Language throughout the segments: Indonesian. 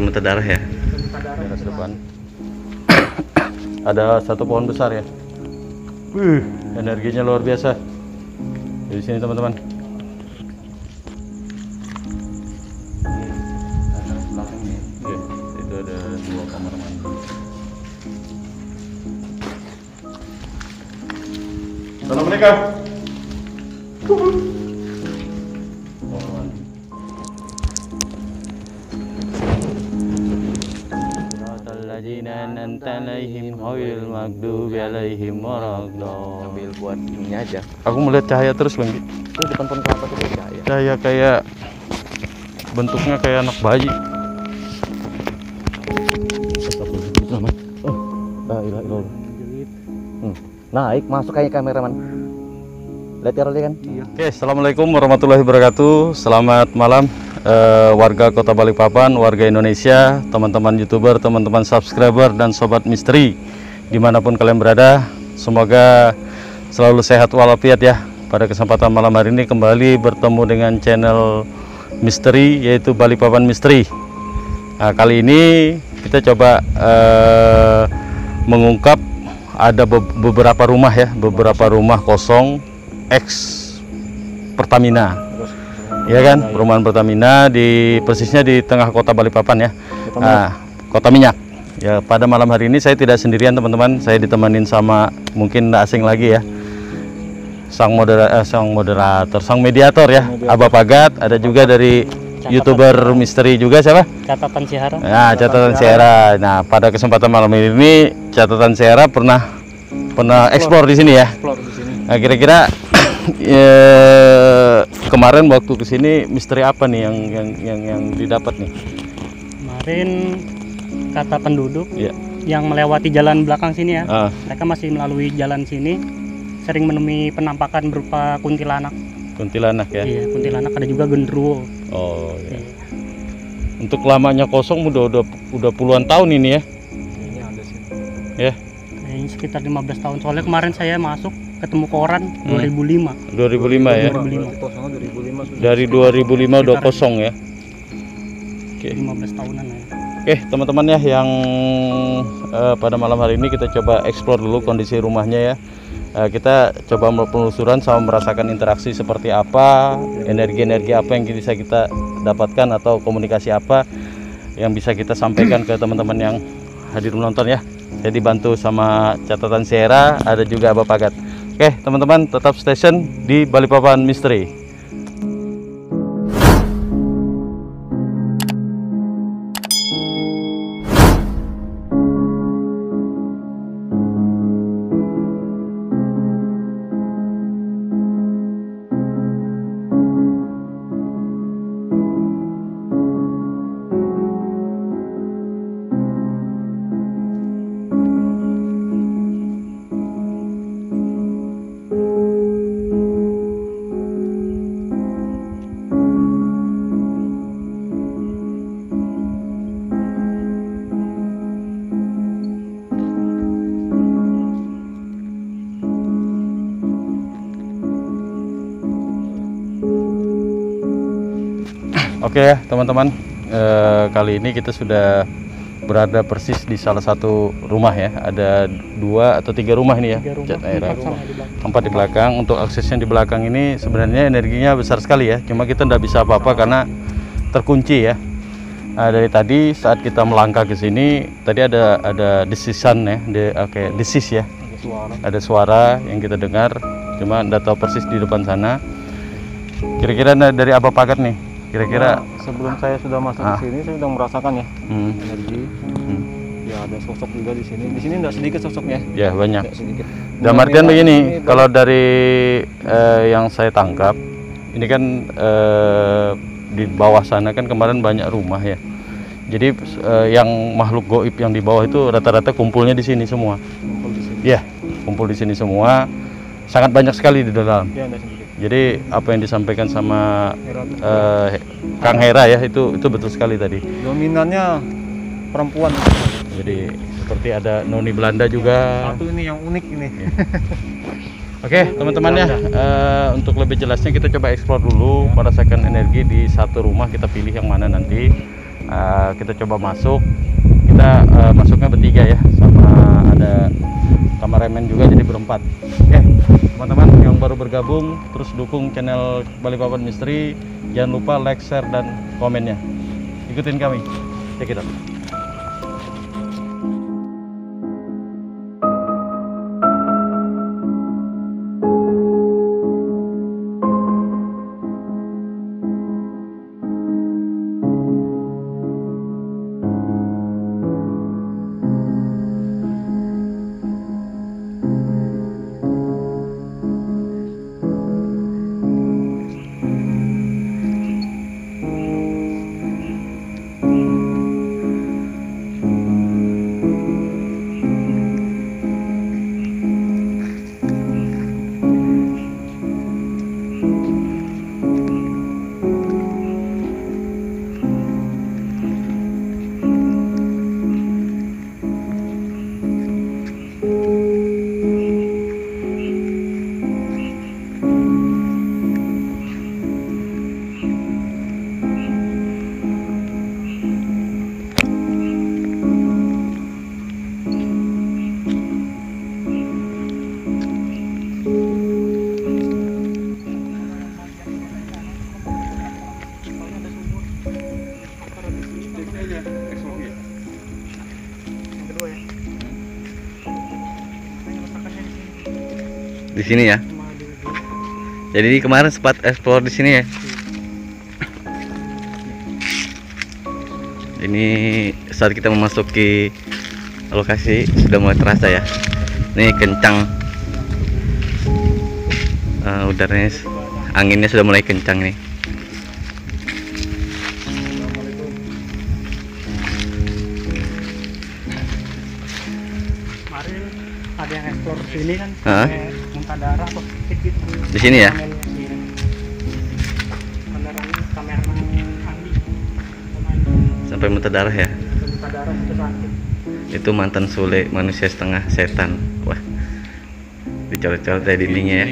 muntah darah ya. darah depan. Ada satu pohon besar ya. Wih, energinya luar biasa. Di sini teman-teman. Mandi. Assalamualaikum. alaihi. Ambil buat ini aja. Aku melihat cahaya terus, Bang. Itu depan pohon kelapa tuh cahaya. Cahaya kayak bentuknya kayak anak bayi. Oh, hmm, naik masuk kayak kameraman. Lihat ya kan? Iya. Oke, assalamualaikum warahmatullahi wabarakatuh. Selamat malam uh, warga Kota Balikpapan, warga Indonesia, teman-teman youtuber, teman-teman subscriber dan sobat misteri di mana pun kalian berada. Semoga selalu sehat walafiat ya. Pada kesempatan malam hari ini kembali bertemu dengan channel misteri yaitu Balikpapan Misteri. Nah, kali ini kita coba eh, mengungkap ada be- beberapa rumah ya, beberapa rumah kosong ex Pertamina. Ya kan, perumahan Pertamina di persisnya di tengah kota Balikpapan ya. Nah, kota minyak. Ya, pada malam hari ini saya tidak sendirian teman-teman, saya ditemanin sama mungkin nggak asing lagi ya. Sang moderator, sang moderator, sang mediator ya, Abah Pagat, ada juga dari youtuber misteri juga siapa? catatan Sihara Nah, catatan Sierra. Nah, pada kesempatan malam ini catatan Sierra pernah pernah ekspor di sini ya. explore di sini Nah, kira-kira ya, kemarin waktu ke sini misteri apa nih yang yang yang yang didapat nih? kemarin kata penduduk Ya. yang melewati jalan belakang sini ya Ah, mereka masih melalui jalan sini sering menemui penampakan berupa kuntilanak kuntilanak ya. iya kuntilanak ada juga genderuwo Oh, ya. Iya. Untuk lamanya kosong udah udah udah puluhan tahun ini ya. ini ada sih Ya, kayaknya sekitar 15 tahun soalnya kemarin saya masuk ketemu koran Hmm. 2005 2005 ya. 2005 kosongnya 2005 sudah Dari 2005 udah kosong ya. Oke. 15 tahunan ya Oke teman-teman ya yang eh, pada malam hari ini kita coba explore dulu kondisi rumahnya ya. Eh, kita coba penelusuran sama merasakan interaksi seperti apa energi-energi apa yang bisa kita dapatkan atau komunikasi apa yang bisa kita sampaikan ke teman-teman yang hadir menonton ya. Jadi bantu sama catatan Sierra ada juga Abah Pagat Oke teman-teman tetap station di Balikpapan Misteri Oke ya teman-teman, Eh, kali ini kita sudah berada persis di salah satu rumah ya. Ada dua atau tiga rumah ini ya. tiga rumah daerah. empat sama di belakang Tempat di belakang. Untuk aksesnya di belakang ini sebenarnya energinya besar sekali ya. Cuma kita tidak bisa apa-apa karena terkunci ya. Nah, dari tadi saat kita melangkah ke sini, tadi ada ada desisan ya, de, oke desis ya. ada suara Ada suara yang kita dengar, cuma tidak tahu persis di depan sana. Kira-kira dari apa paket nih? Kira-kira Nah, sebelum saya sudah masuk Ah. ke sini saya sudah merasakan ya hmm, energi hmm, ya ada sosok juga di sini di sini tidak sedikit sosoknya ya banyak. tidak sedikit Dalam Bunga artian begini, ini kalau dari eh, yang saya tangkap, ini kan eh, di bawah sana kan kemarin banyak rumah ya. Jadi eh, yang makhluk goib yang di bawah itu rata-rata kumpulnya di sini semua. kumpul di sini Ya, kumpul di sini semua. Sangat banyak sekali di dalam. ya Jadi apa yang disampaikan sama Hera eh, Kang Hera ya itu itu betul sekali tadi. dominannya perempuan Jadi seperti ada noni Belanda juga. satu ini yang unik ini Oke teman-teman ya eh, untuk lebih jelasnya kita coba explore dulu merasakan energi di satu rumah kita pilih yang mana nanti Eh, kita coba masuk. Kita eh, masuknya bertiga ya, sama ada kameramen juga jadi berempat. Oke, teman-teman yang baru bergabung, terus dukung channel Balikpapan Misteri. Jangan lupa like, share, dan komennya. Ikutin kami. It out. Yang kedua ya. Ini letakkannya di sini. Di sini ya. Jadi kemarin sempat explore di sini ya. Ini saat kita memasuki lokasi sudah mulai terasa ya. Ini kencang. Eh, udaranya, anginnya sudah mulai kencang nih. Sini kan sampai muntah darah atau sakit gitu. Di sini ya? Sampai muntah darah ya. sampai muntah darah sampai sakit. Itu mantan Sule, manusia setengah setan. Wah. Dicoret-coret dari dindingnya ya.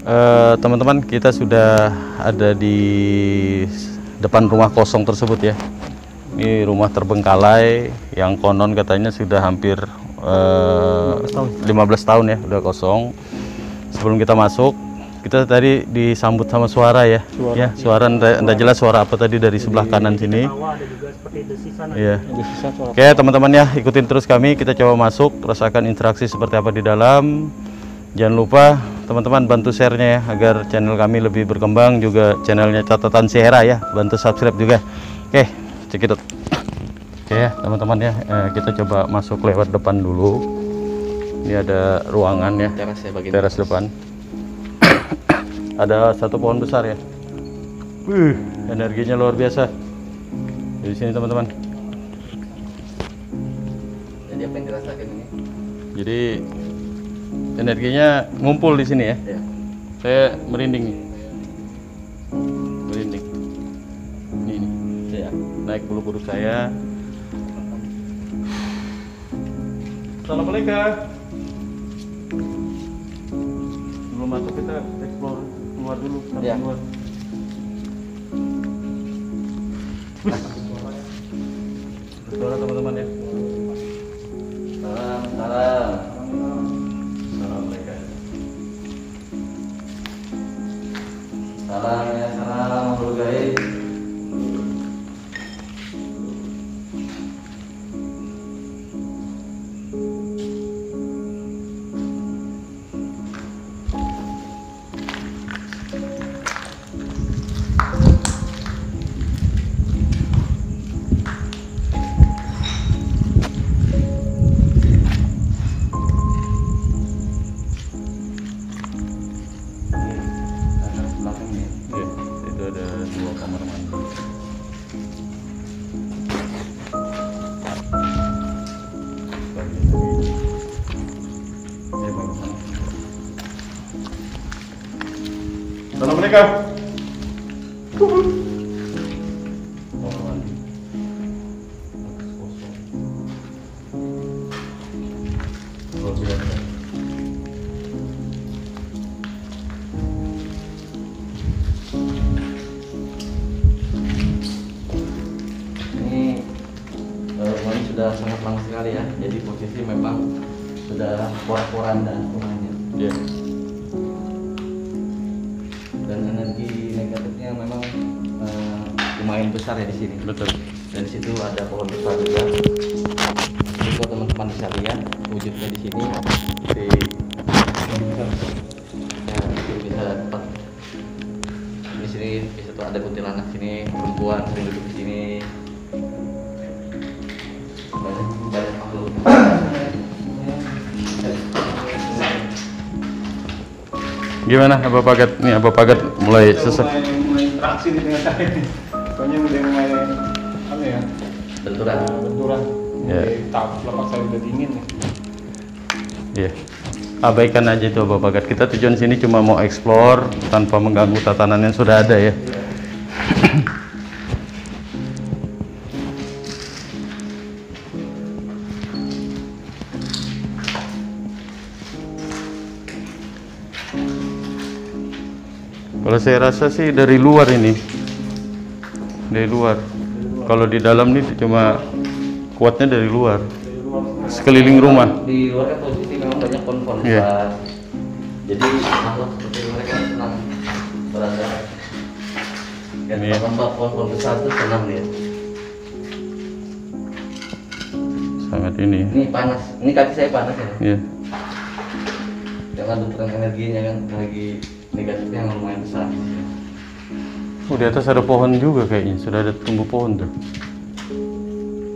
Eh, teman-teman kita sudah ada di depan rumah kosong tersebut ya ini rumah terbengkalai yang konon katanya sudah hampir eh, 15 tahun ya udah kosong. Sebelum kita masuk kita tadi disambut sama suara ya. Suara. ya suara anda, anda jelas suara apa tadi dari sebelah kanan sini? suara. Oke teman-teman ya ikutin terus kami. Kita coba masuk rasakan interaksi seperti apa di dalam. Jangan lupa teman-teman bantu share-nya ya agar channel kami lebih berkembang. Juga channelnya catatan Sierra ya bantu subscribe juga. Oke cek it out. Oke ya teman-teman ya eh, kita coba masuk lewat depan dulu ini ada ruangan ya Teras ya bagian teras depan ada satu pohon besar ya Wih, energinya luar biasa di sini teman-teman Jadi apa yang dirasakan ini? Jadi energinya ngumpul di sini ya. Ya. Saya merinding nih. Merinding. Ini nih. Ya. Naik bulu kuduk saya. Assalamualaikum. Sebelum masuk kita explore keluar dulu. sampai Ya. keluar. Suara teman-teman ya. Salam, salam. mereka. Eh, sudah sangat panas sekali ya jadi posisi memang sudah porak-poranda rumahnya yeah. Besar ya di sini. Betul. Dan di situ ada pohon besar juga. Jadi kalau teman-teman bisa lihat wujudnya di sini di ya, bisa dapat di sini di situ ada kuntilanak sini perempuan sering duduk di sini banyak banyak makhluk Gimana Abah Pagat? Nih Abah Pagat mulai sesek. mulai, mulai interaksi di dengan saya benturan Benturan. Ya. Tak lepas saya udah dingin nih. Iya. Abaikan aja itu Abah Pagat. Kita tujuan sini cuma mau explore tanpa mengganggu tatanan yang sudah ada ya. Kalau saya rasa sih dari luar ini, dari luar. Kalau di dalam nih cuma kuatnya dari luar, sekeliling rumah. di luar kan posisi memang banyak pohon-pohon Iya. besar jadi makhluk seperti mereka senang berada dan Iya. tempat pohon-pohon besar itu senang dia Sangat ini. ini panas ini kaki saya panas ya Iya. karena benturan energinya kan energi negatifnya yang lumayan besar Oh di atas ada pohon juga kayaknya, sudah ada tumbuh pohon tuh.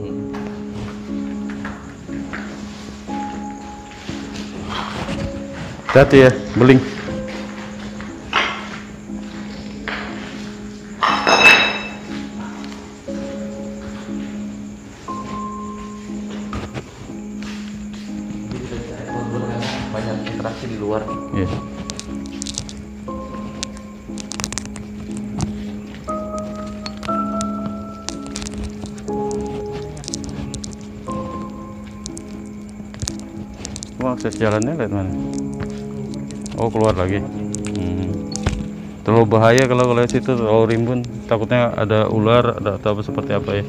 Hmm. Hati ya, beling. Cuma akses jalannya lihat mana? Oh keluar lagi. Hmm. Terlalu bahaya kalau kalau situ terlalu rimbun. Takutnya ada ular, ada atau apa seperti apa ya.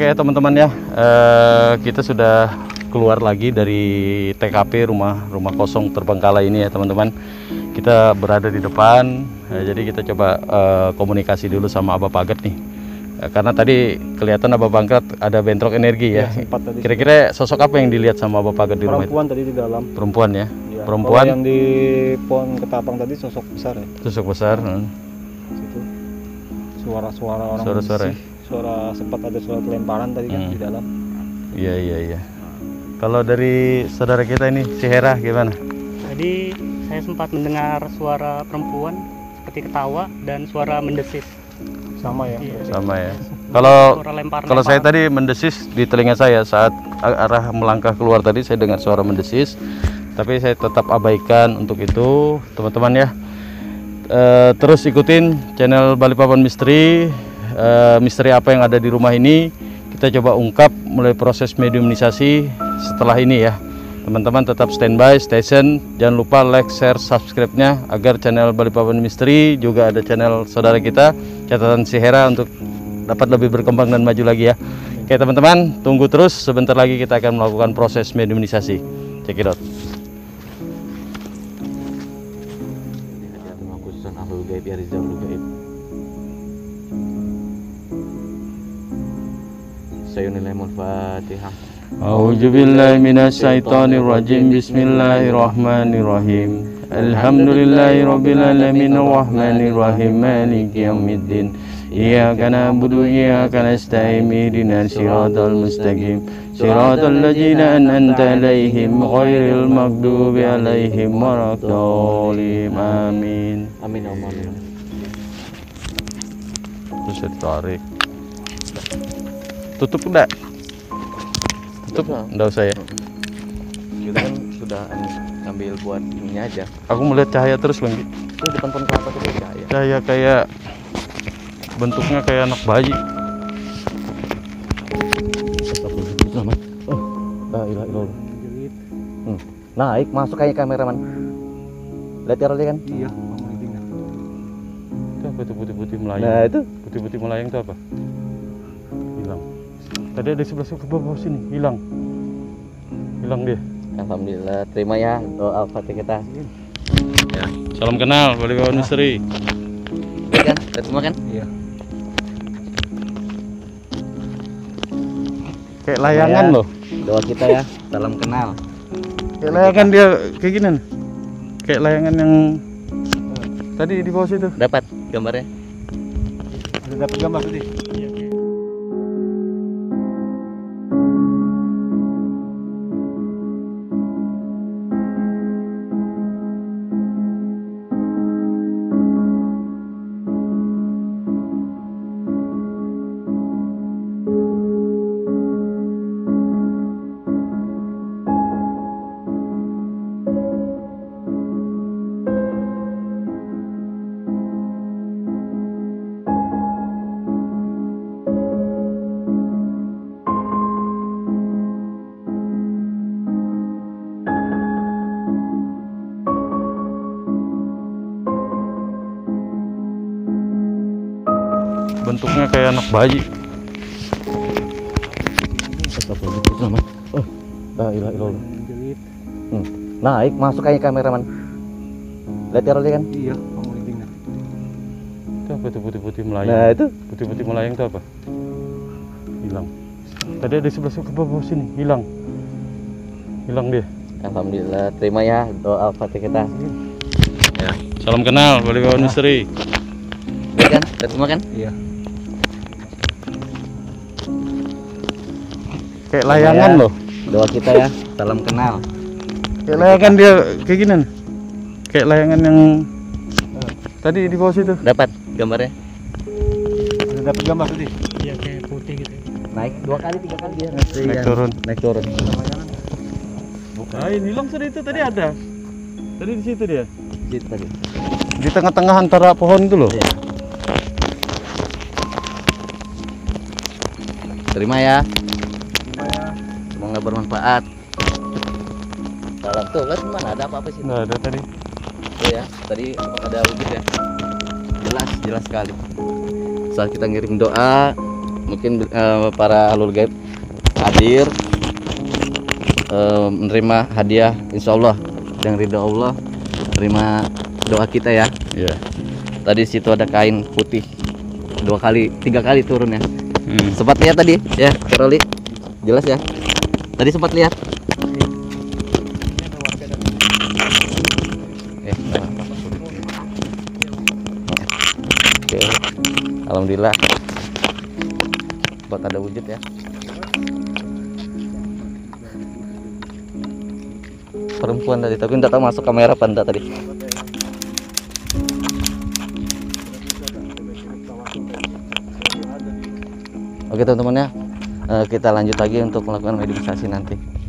Oke teman-teman ya, eh, kita sudah keluar lagi dari TKP rumah rumah kosong terbengkalai ini ya teman-teman. Kita berada di depan, eh, jadi kita coba eh, komunikasi dulu sama Abah Paget nih. Eh, karena tadi kelihatan Abah Bangkrat ada bentrok energi ya. tadi. Kira-kira sosok apa yang dilihat sama Abah Paget di rumah itu? Perempuan tadi di dalam. Perempuan ya. Iya. Perempuan yang di pohon ketapang tadi sosok besar ya. sosok besar. hmm. Situ. Suara-suara orang Suara-suara berisik. Suara sempat ada suara pelemparan tadi kan Hmm. di dalam. Iya iya iya. Kalau dari saudara kita ini si Hera gimana? Tadi saya sempat mendengar suara perempuan seperti ketawa dan suara mendesis. Sama ya. Iya. Sama ya. Kalau kalau saya tadi mendesis di telinga saya saat arah melangkah keluar tadi saya dengar suara mendesis. Tapi saya tetap abaikan untuk itu, teman-teman ya. Eh, terus ikutin channel Balikpapan Misteri, Eh, misteri apa yang ada di rumah ini kita coba ungkap mulai proses mediumisasi setelah ini ya. Teman-teman tetap standby station jangan lupa like share subscribe nya agar channel Balikpapan Misteri juga ada channel saudara kita catatan Sihera untuk dapat lebih berkembang dan maju lagi ya. Oke teman-teman tunggu terus. Sebentar lagi kita akan melakukan proses mediumisasi. Check it out. Ya Rizal. Sayyidina Fatihah أعوذ بالله من الشيطان الرجيم بسم الله الرحمن الرحيم الحمد لله رب العالمين الرحمن الرحيم مالك يوم الدين إياك نعبد وإياك نستعين اهدنا الصراط المستقيم صراط الذين أنعمت عليهم غير المغضوب عليهم ولا الضالين آمين Amin ya Allah amin. Tutup enggak? Tutup enggak usah ya Kita kan sudah anu, ngambil buat ininya aja Aku melihat cahaya terus Bang Gi. Itu depan pohon kelapa ada cahaya Cahaya kayak Bentuknya kayak anak bayi Oh, la ilaha illallah. Hmm. Naik masuk kayak kameraman. Lihat ya kan? Iya. Itu itu putih-putih melayang Nah itu Putih-putih melayang itu apa? Tadi ada di sebelah ke bawah sini Hilang Hilang dia Alhamdulillah terima ya doa fatih kita. Ya, Salam kenal Wali Kawan Misteri Lihat kan? Semua kan? Iya. Kayak layangan Ya. loh Doa kita ya, salam kenal. Kayak layangan dia kayak gini nih. Kayak layangan yang Tadi di bawah situ Dapat gambarnya? Dapat gambar tadi. Bentuknya kayak anak bayi Oh. Hmm. Naik masuk kayak kameraman. Lihat ya kan? Iya. Itu apa itu putih-putih melayang Nah itu Putih-putih melayang itu apa? Hilang Tadi ada sebelah ke bawah sini Hilang Hilang dia Alhamdulillah terima ya doa fatih kita. Ya, Salam kenal Wali Kawan Misteri lihat kan? Semua kan? Iya. Kayak layangan Ya. loh Doa kita ya, salam kenal. Kayak layangan dia kayak gini nih. Kayak layangan yang Tadi di bawah situ Dapat gambarnya? Udah dapat gambar tadi. Iya kayak putih gitu. Naik dua kali, tiga kali dia. Naik turun. Naik turun. Nah ini hilang sudah itu tadi ada Tadi di situ dia Situ tadi. Di tengah-tengah antara pohon itu loh Iya. Terima ya. Bermanfaat. Salam tuh, lihat mana ada apa-apa sih? Nggak ada tadi Tuh ya, tadi ada wujud ya. Jelas, jelas sekali. Saat kita ngirim doa, mungkin eh, para alul gaib hadir eh, menerima hadiah insya Allah yang ridho Allah terima doa kita ya Iya tadi situ ada kain putih dua kali tiga kali turun ya hmm. sempat lihat tadi ya Karoli jelas ya tadi sempat lihat. Eh oke. Alhamdulillah. Buat ada wujud ya. Perempuan tadi tapi enggak tahu masuk kamera apa enggak tadi. Oke teman-teman ya, kita lanjut lagi untuk melakukan meditasasi nanti.